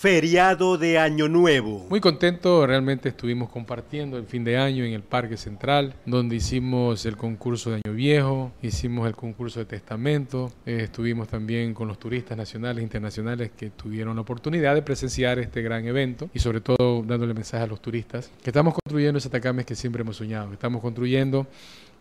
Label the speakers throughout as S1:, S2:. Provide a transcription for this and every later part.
S1: Feriado de Año Nuevo.
S2: Muy contento, realmente estuvimos compartiendo el fin de año en el Parque Central, donde hicimos el concurso de Año Viejo, hicimos el concurso de Testamento, eh, estuvimos también con los turistas nacionales e internacionales que tuvieron la oportunidad de presenciar este gran evento y sobre todo dándole mensaje a los turistas que estamos construyendo ese Atacames que siempre hemos soñado, estamos construyendo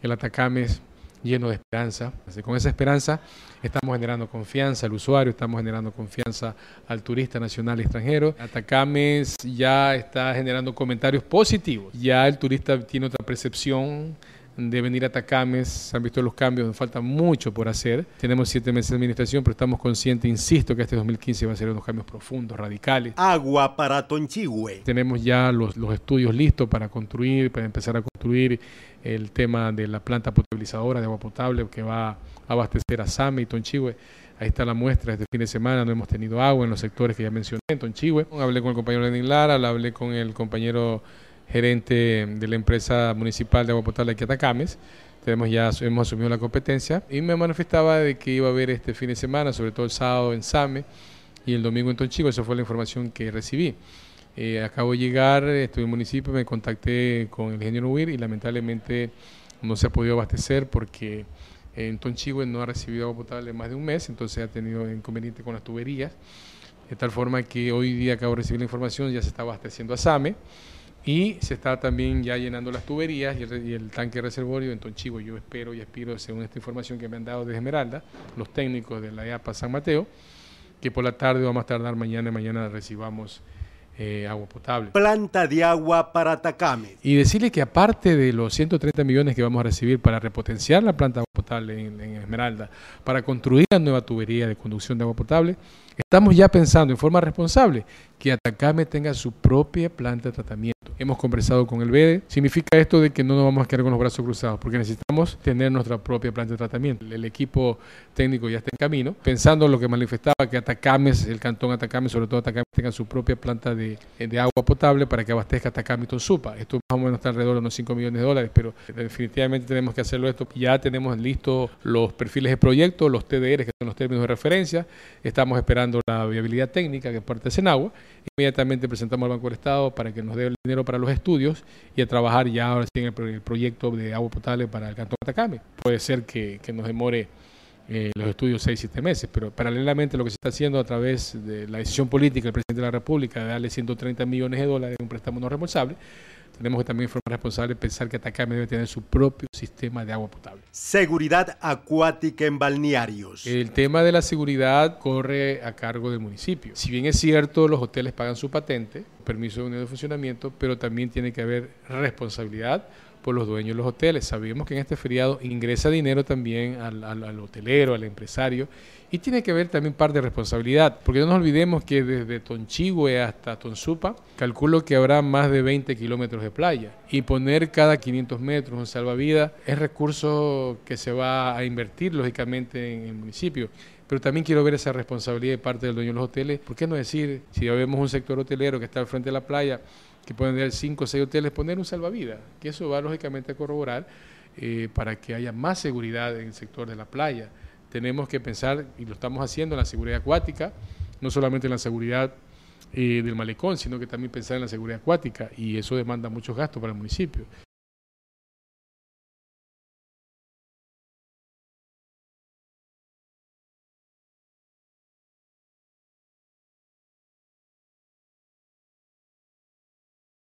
S2: el Atacames lleno de esperanza. con esa esperanza estamos generando confianza al usuario, estamos generando confianza al turista nacional y extranjero. Atacames ya está generando comentarios positivos. Ya el turista tiene otra percepción de venir a Atacames, se han visto los cambios, nos falta mucho por hacer. Tenemos siete meses de administración, pero estamos conscientes, insisto, que este 2015 va a ser unos cambios profundos, radicales.
S1: Agua para Tonchigüe.
S2: Tenemos ya los, los estudios listos para construir, para empezar a construir el tema de la planta potabilizadora de agua potable que va a abastecer a Same y Tonchigüe. Ahí está la muestra, este fin de semana no hemos tenido agua en los sectores que ya mencioné, en Tonchigüe. Hablé con el compañero Lenin Lara, hablé con el compañero gerente de la empresa municipal de agua potable aquí Atacames. Tenemos ya hemos asumido la competencia y me manifestaba de que iba a haber este fin de semana, sobre todo el sábado en Same y el domingo en Tonchigo. Esa fue la información que recibí. Eh, acabo de llegar, estuve en el municipio, me contacté con el ingeniero Huir y lamentablemente no se ha podido abastecer porque en Tonchigüe no ha recibido agua potable en más de un mes, entonces ha tenido inconveniente con las tuberías, de tal forma que hoy día acabo de recibir la información, ya se está abasteciendo a SAME y se está también ya llenando las tuberías y el, tanque reservorio en Tonchigo. Yo espero y aspiro, según esta información que me han dado desde Esmeralda, los técnicos de la EAPA San Mateo, que por la tarde o a más tardar mañana, mañana recibamos eh, agua potable.
S1: Planta de agua para Atacame.
S2: Y decirle que aparte de los 130 millones que vamos a recibir para repotenciar la planta de agua potable en Esmeralda, para construir la nueva tubería de conducción de agua potable, estamos ya pensando en forma responsable que Atacame tenga su propia planta de tratamiento. Hemos conversado con el BEDE. Significa esto de que no nos vamos a quedar con los brazos cruzados, porque necesitamos tener nuestra propia planta de tratamiento. El equipo técnico ya está en camino, pensando en lo que manifestaba que Atacame, el cantón Atacame, sobre todo Atacame, tenga su propia planta de, agua potable para que abastezca Atacame y Tonsupa. Esto más o menos está alrededor de unos 5 millones de dólares, pero definitivamente tenemos que hacerlo esto. Ya tenemos listos los perfiles de proyecto, los TDR, que son los términos de referencia. Estamos esperando la viabilidad técnica que parte de Senagua Inmediatamente presentamos al Banco del Estado para que nos dé el dinero para los estudios y a trabajar ya ahora sí en el, proyecto de agua potable para el Cantón Atacame. Puede ser que, nos demore eh, los estudios seis, siete meses, pero paralelamente lo que se está haciendo a través de la decisión política del presidente de la República de darle 130 millones de dólares en un préstamo no reembolsable, tenemos que también forma responsable pensar que Atacame debe tener su propio sistema de agua potable.
S1: Seguridad acuática en balnearios.
S2: El tema de la seguridad corre a cargo del municipio. Si bien es cierto, los hoteles pagan su patente, permiso de unión de funcionamiento, pero también tiene que haber responsabilidad por los dueños de los hoteles. Sabemos que en este feriado ingresa dinero también al, al, hotelero, al empresario, y tiene que haber también parte de responsabilidad, porque no nos olvidemos que desde Tonchigüe hasta Tonsupa, calculo que habrá más de 20 kilómetros de playa, y poner cada 500 metros un salvavidas es recurso que se va a invertir, lógicamente, en el municipio pero también quiero ver esa responsabilidad de parte del dueño de los hoteles. ¿Por qué no decir, si vemos un sector hotelero que está al frente de la playa, que pueden tener cinco o seis hoteles, poner un salvavidas, que eso va lógicamente a corroborar eh, para que haya más seguridad en el sector de la playa. Tenemos que pensar, y lo estamos haciendo, en la seguridad acuática, no solamente en la seguridad eh, del malecón, sino que también pensar en la seguridad acuática, y eso demanda muchos gastos para el municipio.